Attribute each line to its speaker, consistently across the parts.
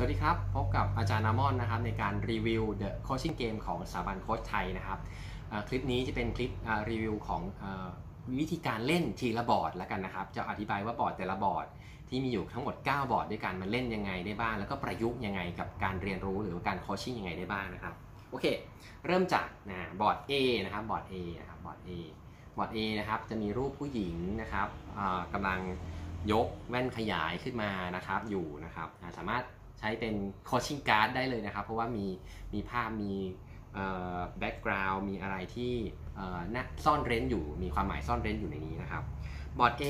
Speaker 1: สวัสดีครับ พบกับอาจารย์นามอนนะครับในการรีวิว The Coaching Game ของสถาบันโค้ชไทยนะครับคลิปนี้จะเป็นคลิปรีวิวของวิธีการเล่นทีละบอร์ดแล้วกันนะครับ จะอธิบายว่าบอร์ดแต่ละบอร์ดที่มีอยู่ทั้งหมด 9 บอร์ดด้วยกันมันเล่นยังไงได้บ้าง แล้วก็ประยุกต์ยังไงกับการเรียนรู้หรือการ coaching ยังไงได้บ้างนะครับโอเค เริ่มจากนะบอร์ด A นะครับบอร์ด A นะครับบอร์ด A บอร์ด A นะครับจะมีรูปผู้หญิงนะครับกำลังยกแว่นขยายขึ้นมานะครับอยู่นะครับสามารถ ใช้เป็น coaching card ได้เลยนะครับ เพราะว่ามีมีภาพมี background มีอะไรที่นะซ่อนเร้นอยู่ มีความหมายซ่อนเร้นอยู่ในนี้นะครับบอร์ด A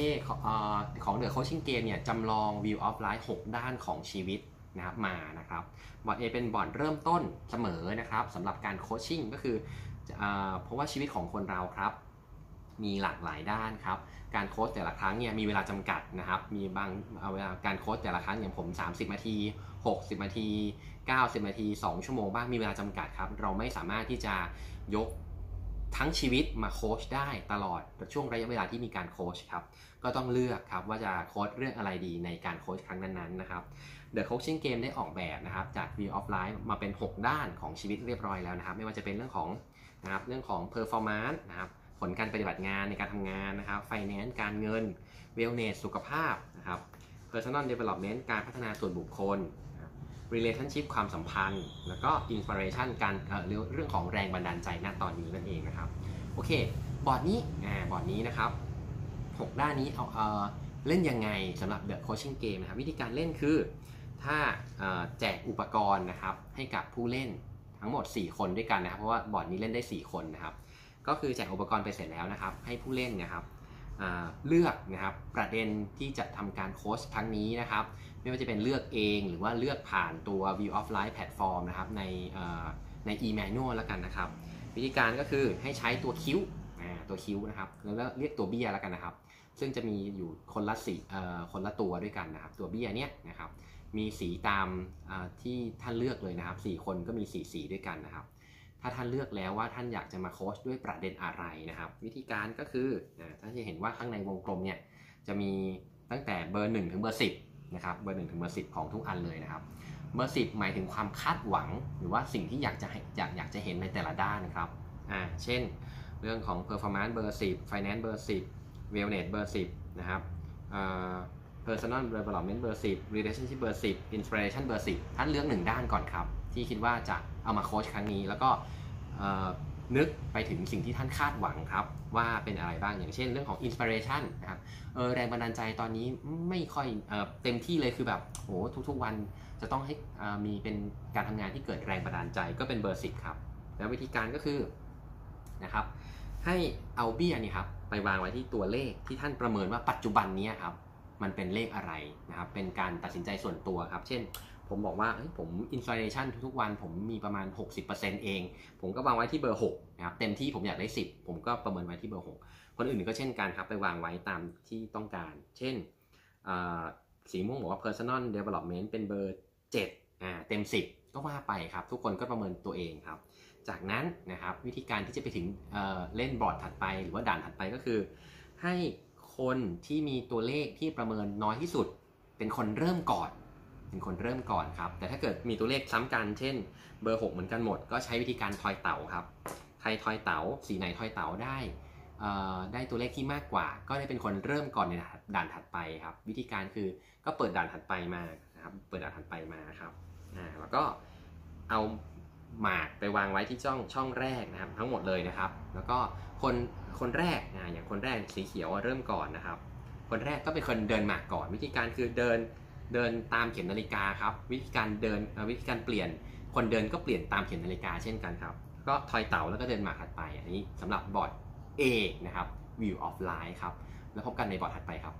Speaker 1: ของ The Coaching Game เนี่ยจำลอง Wheel of Life 6ด้านของชีวิตนะครับมานะครับบอร์ด A เป็นบอร์ดเริ่มต้นเสมอนะครับสำหรับการ coaching ก็คือเพราะว่าชีวิตของคนเราครับ มีหลากหลายด้านครับการโค้ชแต่ละครั้งเนี่ยมีเวลาจำกัดนะครับมีบางเวลาการโค้ชแต่ละครั้งอย่างผม 30 นาที 60 นาที 90 นาที 2 ชั่วโมงบ้างมีเวลาจำกัดครับเราไม่สามารถที่จะยกทั้งชีวิตมาโค้ชได้ตลอดช่วงระยะเวลาที่มีการโค้ชครับก็ต้องเลือกครับว่าจะโค้ชเรื่องอะไรดีในการโค้ชครั้งนั้นๆนะครับ The Coaching Game ได้ออกแบบนะครับจาก View of Life มาเป็น 6 ด้านของชีวิตเรียบร้อยแล้วนะครับ ไม่ว่าจะเป็นเรื่องของนะครับเรื่องของ performance นะครับ ผลการปฏิบัติงานในการทำงานนะครับ finance การเงิน wellness สุขภาพนะครับ personal development การพัฒนาส่วนบุคคล relationship ความสัมพันธ์ แล้วก็ inspiration การเเรื่องของแรงบันดาลใจณตอนนี้นั่นเองนะครับ โอเค บอร์ดนี้บอร์ดนี้นะครับ 6 ด้านนี้เอาเเล่นยังไงสำหรับ The Coaching Game นะครับ วิธีการเล่นคือ ถ้าแจกอุปกรณ์นะครับให้กับผู้เล่นทั้งหมด 4 คนด้วยกันนะครับ เพราะว่าบอร์ดนี้เล่นได้ 4 คนนะครับ ก็คือแจกอุปกรณ์ไปเสร็จแล้วนะครับ ให้ผู้เล่นนะครับเลือกนะครับประเด็นที่จะทำการโค้ชครั้งนี้นะครับ ไม่ว่าจะเป็นเลือกเองหรือว่าเลือกผ่านตัว View of Life Platform นะครับในใน e-manual แล้วกันนะครับ วิธีการก็คือให้ใช้ตัวคิ้วตัวคิ้วนะครับแล้วเรียกตัวเบี้ยแล้วกันนะครับ ซึ่งจะมีอยู่คนละสีคนละตัวด้วยกันนะครับ ตัวเบี้ยเนี้ยนะครับ มีสีตามที่ท่านเลือกเลยนะครับ 4 คนก็มีสีสีด้วยกันนะครับ ถ้าท่านเลือกแล้วว่าท่านอยากจะมาโค้ชด้วยประเด็นอะไรนะครับ วิธีการก็คือท่านจะเห็นว่าข้างในวงกลมเนี่ยจะมีตั้งแต่เบอร์ 1 ถึงเบอร์ 10นะครับเบอร์ 1 ถึงเบอร์ 10 ของทุกอันเลยนะครับ เบอร์ 10 หมายถึงความคาดหวัง หรือว่าสิ่งที่อยากจะอยากอยากจะเห็นในแต่ละด้านนะครับอ่าเช่น เรื่องของ performance เบอร์ 10 finance เบอร์ 10 wellness เบอร์ 10 นะครับอ่า personal development เบอร์10 relationship เบอร์10 inspiration เบอร์10ท่านเลือกหนึ่งด้านก่อนครับ ที่คิดว่าจะเอามาโค้ชครั้งนี้ แล้วก็นึกไปถึงสิ่งที่ท่านคาดหวังครับ ว่าเป็นอะไรบ้างอย่างเช่นเรื่องของ inspiration นะครับแรงบันดาลใจตอนนี้ไม่ค่อยเอเต็มที่เลยคือแบบโหทุกๆวันจะต้องให้มีเป็นการทำงานที่เกิดแรงบันดาลใจก็เป็นเบอร์สิบครับแล้ววิธีการก็คือนะครับให้เอาเบี้ยนี่ครับไปวางไว้ที่ตัวเลขที่ท่านประเมินว่าปัจจุบันนี้ครับ มันเป็นเลขอะไรนะครับเป็นการตัดสินใจส่วนตัวครับ เช่น ผมบอกว่าผม inspiration ทุกๆวันผมมีประมาณ 60%เอง ผมก็วางไว้ที่เบอร์6นะครับเต็มที่ผมอยากได้ 10 ผมก็ประเมินไว้ที่เบอร์ 6 คนอื่นก็เช่นกันครับไปวางไว้ตามที่ต้องการ เช่นสีม่วงบอกว่า personal development เป็นเบอร์7อ่าเต็ม 10 ก็ว่าไปครับ ทุกคนก็ประเมินตัวเองครับ จากนั้นนะครับวิธีการที่จะไปถึงเเล่นบอร์ดถัดไป หรือว่าด่านถัดไปก็คือ ให้ คนที่มีตัวเลขที่ประเมินน้อยที่สุด เป็นคนเริ่มก่อน เป็นคนเริ่มก่อนครับ แต่ถ้าเกิดมีตัวเลขซ้ำกัน เช่น เบอร์ 6 เหมือนกันหมด ก็ใช้วิธีการทอยเต๋าครับ ใครทอยเต๋าสีไหนทอยเต๋าได้ได้ตัวเลขที่มากกว่า ก็ได้เป็นคนเริ่มก่อนในด่านถัดไปครับ วิธีการคือก็เปิดด่านถัดไปมานะครับ เปิดด่านถัดไปมาครับแล้วก็เอา หมากไปวางไว้ที่ช่องช่องแรกนะครับ ทั้งหมดเลยนะครับ แล้วก็คนคนแรกอ่าอย่างคนแรกสีเขียวเริ่มก่อนนะครับ คนแรกก็เป็นคนเดินหมากก่อน วิธีการคือเดินเดินตามเข็มนาฬิกาครับ วิธีการเดินวิธีการเปลี่ยน คนเดินก็เปลี่ยนตามเข็มนาฬิกาเช่นกันครับ ก็ทอยเต่าแล้วก็เดินหมากถัดไป อันนี้สำหรับบอร์ด A นะครับ View of Life ครับ แล้วพบกันในบอร์ดถัดไปครับ